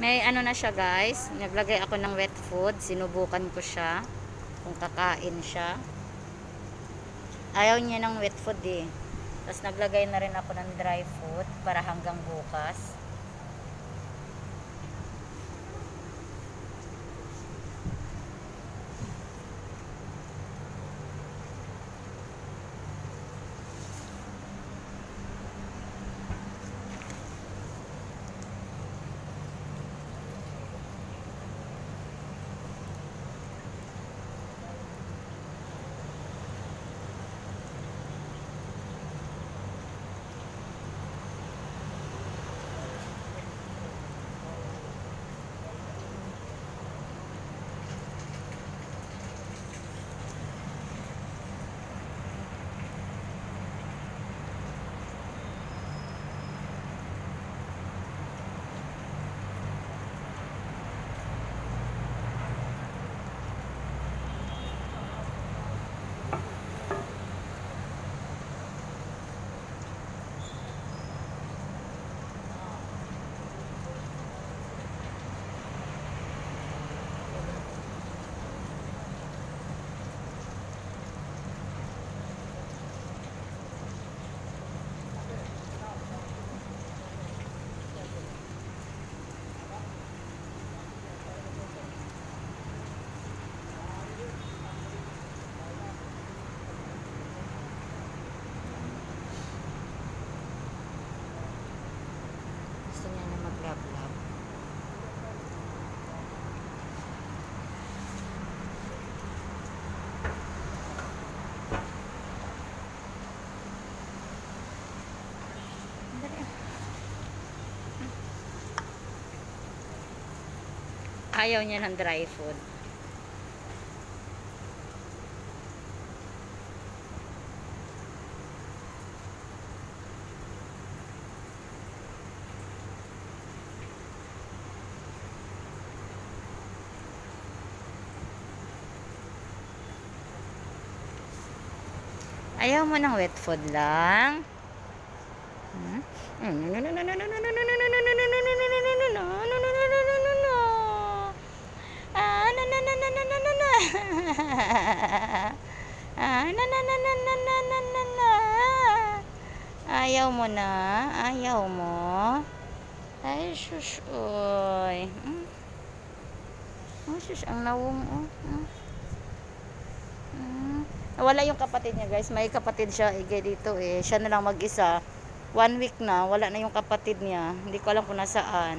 May ano na siya guys. Naglagay ako ng wet food. Sinubukan ko siya. Kung kakain siya. Ayaw niya ng wet food eh. Tapos naglagay na rin ako ng dry food para hanggang bukas. Ayaw niya ng dry food. Ayaw mo ng wet food lang? Hmm? Ah, na na na na na na na na na. Ayaw mo na? Ayaw mo? Ay, sus, oy. Hmm? Oh, sus, ang lawong, oh. Hmm? Hmm. Wala yung kapatid niya guys. May kapatid siya ige dito eh. Siya na lang mag-isa. One week na. Wala na yung kapatid niya. Hindi ko alam kung nasaan.